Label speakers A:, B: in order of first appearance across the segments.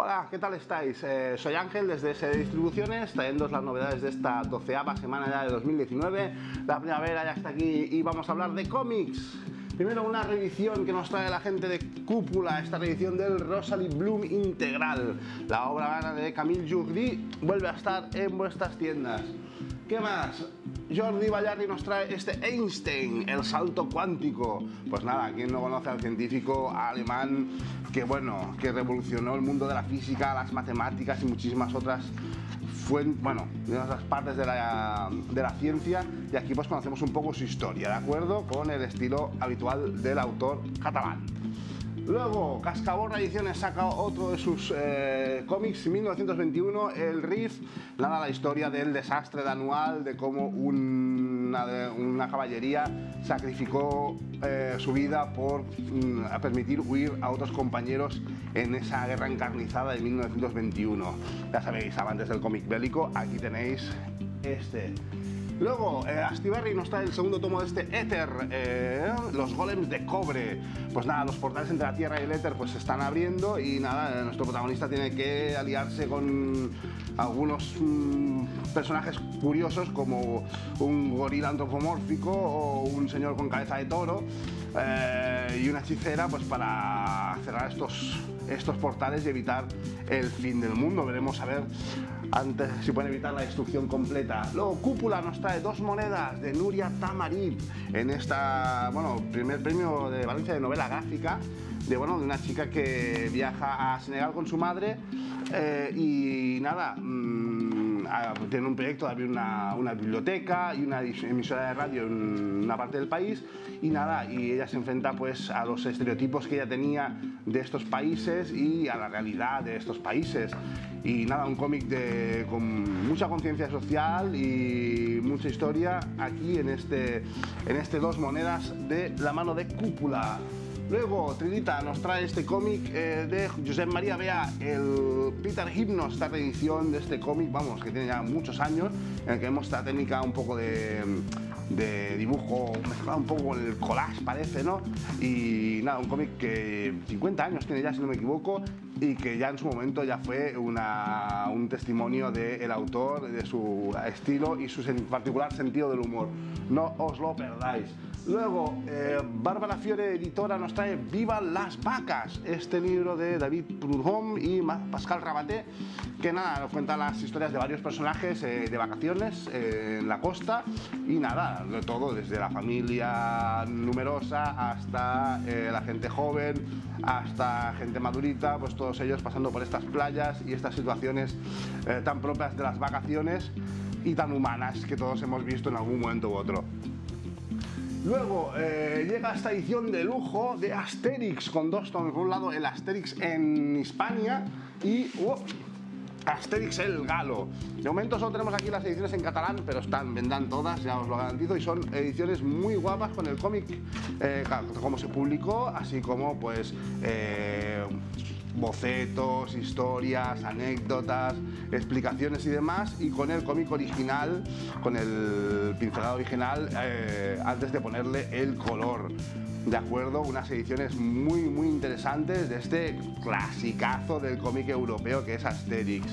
A: Hola, ¿qué tal estáis? Eh, soy Ángel desde SD Distribuciones, trayendo las novedades de esta doceava semana ya de 2019. La primavera ya está aquí y vamos a hablar de cómics. Primero una revisión que nos trae la gente de Cúpula, esta revisión del Rosalie Bloom Integral. La obra de Camille Jourdi vuelve a estar en vuestras tiendas. ¿Qué más? Jordi Ballardi nos trae este Einstein, el salto cuántico. Pues nada, ¿quién no conoce al científico alemán que bueno, que revolucionó el mundo de la física, las matemáticas y muchísimas otras bueno, de otras partes de la, de la ciencia y aquí pues conocemos un poco su historia, ¿de acuerdo? Con el estilo habitual del autor catalán. Luego, Cascaborra Ediciones saca otro de sus eh, cómics, 1921, El Riff, nada, la historia del desastre de anual, de cómo una, caballería sacrificó eh, su vida por mm, permitir huir a otros compañeros en esa guerra encarnizada de 1921. Ya sabéis, amantes del cómic bélico, aquí tenéis este. Luego, eh, Astiberri nos trae el segundo tomo de este Éter, eh, los golems de cobre. Pues nada, los portales entre la Tierra y el Éter pues se están abriendo y nada, nuestro protagonista tiene que aliarse con algunos mm, personajes curiosos como un gorila antropomórfico o un señor con cabeza de toro eh, y una hechicera pues para cerrar estos, estos portales y evitar el fin del mundo. Veremos a ver antes si pueden evitar la destrucción completa. Luego Cúpula nos trae dos monedas de Nuria Tamarit en esta, bueno, primer premio de Valencia de novela gráfica de, bueno, de una chica que viaja a Senegal con su madre eh, y nada, mmm, tiene un proyecto de abrir una, una, biblioteca y una emisora de radio en una parte del país y nada, y ella se enfrenta pues a los estereotipos que ella tenía de estos países y a la realidad de estos países. Y nada, un cómic con mucha conciencia social y mucha historia aquí en este, en este Dos Monedas de la mano de Cúpula. Luego, Trinita nos trae este cómic eh, de Josep María Bea, el Peter Hypnos, esta reedición de este cómic, vamos, que tiene ya muchos años, en el que vemos esta técnica un poco de, de dibujo mezclado un poco el collage, parece, ¿no? Y nada, un cómic que 50 años tiene ya, si no me equivoco, y que ya en su momento ya fue una, un testimonio del autor, de su estilo y su particular sentido del humor. No os lo perdáis. Luego, eh, Bárbara Fiore, editora, nos trae Viva las vacas, este libro de David Prudhomme y Pascal Rabaté, que nada, nos cuenta las historias de varios personajes eh, de vacaciones eh, en la costa y nada, de todo, desde la familia numerosa hasta la gente joven, hasta gente madurita, pues todos ellos pasando por estas playas y estas situaciones tan propias de las vacaciones y tan humanas que todos hemos visto en algún momento u otro. Luego eh, llega esta edición de lujo de Asterix con dos tomos. Por un lado, el Asterix en Hispania y uh, Asterix el Galo. De momento solo tenemos aquí las ediciones en catalán, pero están, vendrán todas, ya os lo garantizo, y son ediciones muy guapas con el cómic, eh, como se publicó, así como pues eh, bocetos, historias, anécdotas, explicaciones y demás, y con el cómic original, con el pincelado original, eh, antes de ponerle el color. ¿De acuerdo? Unas ediciones muy, muy interesantes de este clasicazo del cómic europeo que es Asterix.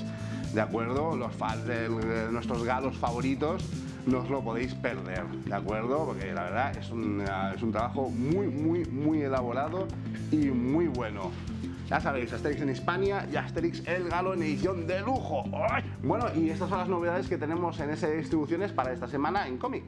A: ¿De acuerdo? Los de nuestros galos favoritos no os lo podéis perder, ¿de acuerdo? Porque la verdad es un, es un trabajo muy, muy, muy elaborado y muy bueno. Ya sabéis, Asterix en Hispania y Asterix el Galo en edición de lujo. Bueno, y estas son las novedades que tenemos en ese distribuciones para esta semana en cómic.